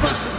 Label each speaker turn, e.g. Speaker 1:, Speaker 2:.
Speaker 1: fuck.